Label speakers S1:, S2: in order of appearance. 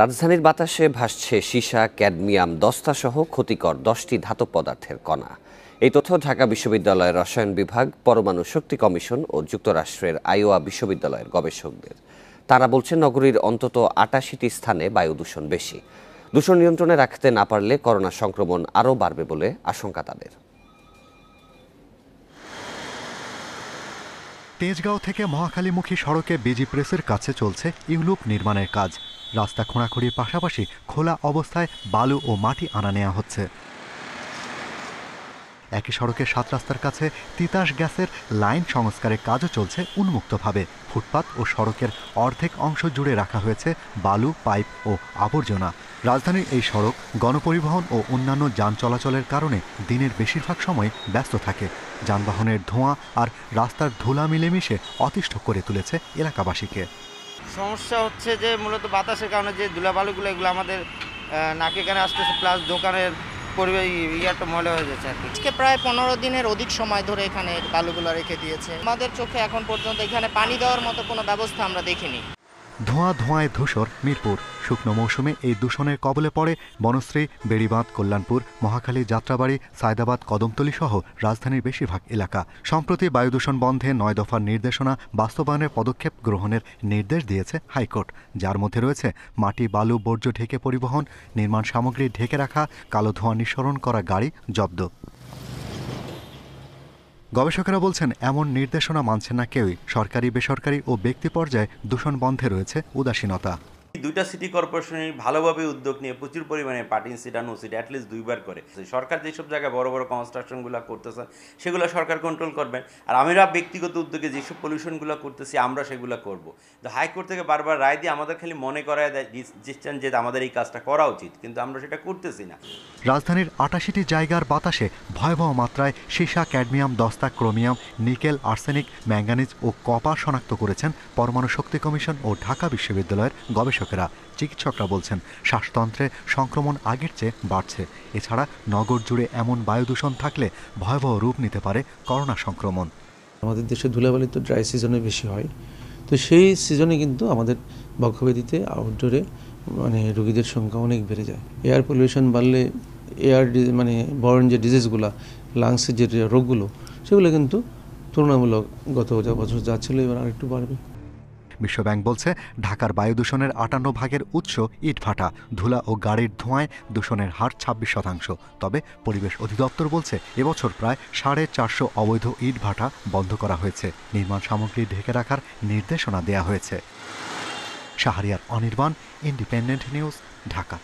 S1: রাজধানীর বাতাসে ভাসছে সীসা, ক্যাডমিয়াম, দস্তাসহ ক্ষতিকর দশটি ধাতব পদার্থের কণা। এই তথ্য ঢাকা বিশ্ববিদ্যালয়ের রসায়ন বিভাগ, পরমাণু শক্তি কমিশন ও যুক্তরাষ্ট্রের আইওয়া বিশ্ববিদ্যালয়ের গবেষকদের। তারা বলছেন, নগরীর অন্তত আটাশিটি স্থানে বায়ু দূষণ বেশি। দূষণ নিয়ন্ত্রণে রাখতে না পারলে করোনা সংক্রমণ আরও বাড়বে বলে আশঙ্কা তাদের।
S2: তেজগাঁও থেকে মহাখালীমুখী সড়কে বিজি প্রেসের কাছে চলছে ইউলুপ নির্মাণের কাজ। রাস্তা খোঁড়াখুঁড়ির পাশাপাশি খোলা অবস্থায় বালু ও মাটি আনা নেওয়া হচ্ছে। একই সড়কের সাত রাস্তার কাছে তিতাস গ্যাসের লাইন সংস্কারের কাজও চলছে উন্মুক্তভাবে। ফুটপাত ও সড়কের অর্ধেক অংশ জুড়ে রাখা হয়েছে বালু, পাইপ ও আবর্জনা। রাজধানীর এই সড়ক গণপরিবহন ও অন্যান্য যান চলাচলের কারণে দিনের বেশিরভাগ সময় ব্যস্ত থাকে। যানবাহনের ধোঁয়া আর রাস্তার ধুলা মিলেমিশে অতিষ্ঠ করে তুলেছে এলাকাবাসীকে।
S3: সমস্যা হচ্ছে যে মূলত বাতাসের কারণে যে ধুলাবালুগুলো, এগুলো আমাদের নাকি কানে আসতেছে প্লাস দোকানের পরিবেশ ইয়াটা ময়লা হয়ে যাচ্ছে আর
S4: আজকে প্রায় পনেরো দিনের অধিক সময় ধরে এখানে বালুগুলো রেখে দিয়েছে। আমাদের চোখে এখন পর্যন্ত এখানে পানি দেওয়ার মতো কোনো ব্যবস্থা আমরা দেখিনি।
S2: ধোঁয়া ধোঁয়ায় ধূসর মিরপুর। শুকনো মৌসুমে এই দূষণের কবলে পড়ে বনশ্রী, বেড়িবাঁধ, কল্যাণপুর, মহাখালী যাত্রাবাড়ি, সায়দাবাদ, কদমতলী সহ রাজধানীর বেশিরভাগ এলাকা। সম্প্রতি বায়ু দূষণ বন্ধে নয় দফার নির্দেশনা বাস্তবায়নের পদক্ষেপ গ্রহণের নির্দেশ দিয়েছে হাইকোর্ট। যার মধ্যে রয়েছে মাটি, বালু, বর্জ্য ঢেকে পরিবহন, নির্মাণ সামগ্রী ঢেকে রাখা, কালো ধোঁয়া নিঃসরণ করা গাড়ি জব্দ। গবেষকেরা বলছেন, এমন নির্দেশনা মানছে না কেউই। সরকারি, বেসরকারি ও ব্যক্তি পর্যায়ে দূষণ বন্ধে রয়েছে উদাসীনতা।
S5: দুইটা সিটি কর্পোরেশনের ভালোভাবে উদ্যোগ নিয়ে প্রচুর পরিমাণে পার্টিন সিট আর সিট অ্যাটলিস্ট দুইবার করে। সরকার যেসব জায়গায় বড় বড় কনস্ট্রাকশনগুলো করতেছে, সেগুলো সরকার কন্ট্রোল করবেন। আর আমরা ব্যক্তিগত উদ্যোগে যেসব পলিউশনগুলো করতেছি, আমরা সেগুলো করব। তো হাইকোর্ট থেকে বারবার রায় দিয়ে আমাদের খালি মনে করায় দিচ্ছেন যে আমাদের এই কাজটা করা উচিত, কিন্তু আমরা সেটা করতেছি না।
S2: রাজধানীর আটাশিটি জায়গার বাতাসে ভয়াবহ মাত্রায় সীসা, ক্যাডমিয়াম, দস্তা, ক্রোমিয়াম, নিকেল, আর্সেনিক ম্যাঙ্গানিজ ও কপার শনাক্ত করেছেন পরমাণু শক্তি কমিশন ও ঢাকা বিশ্ববিদ্যালয়ের গবেষকেরা চিকিৎসকরা বলছেন, শ্বাসতন্ত্রে সংক্রমণ আগের চেয়ে বাড়ছে। এছাড়া নগর জুড়ে এমন বায়ু দূষণ থাকলে ভয়াবহ রূপ নিতে পারে করোনা সংক্রমণ।
S6: আমাদের দেশে ধুলাবালি তো ড্রাই সিজনে বেশি হয়। তো সেই সিজনে কিন্তু আমাদের বক্ষব্যাধিতে আউটডোরে মানে রোগীদের সংখ্যা অনেক বেড়ে যায়। এয়ার পলিউশন বাড়লে এয়ার মানে বরণ যে ডিজিজগুলো, লাংসের যে রোগগুলো, সেগুলো কিন্তু তুলনামূলক গত যা বছর যাচ্ছিল এবার আরেকটু বাড়বে।
S2: বিশ্বব্যাংক বলছে, ঢাকার বায়ু দূষণের আটান্ন ভাগের উৎস ইটভাটা ধুলা ও গাড়ির ধোঁয়ায় দূষণের হার ছাব্বিশ শতাংশ। তবে পরিবেশ অধিদপ্তর বলছে, এবছর প্রায় সাড়ে চারশো অবৈধ ইটভাটা বন্ধ করা হয়েছে। নির্মাণ সামগ্রী ঢেকে রাখার নির্দেশনা দেয়া হয়েছে। Shahriar Anirban, Independent News, Dhaka.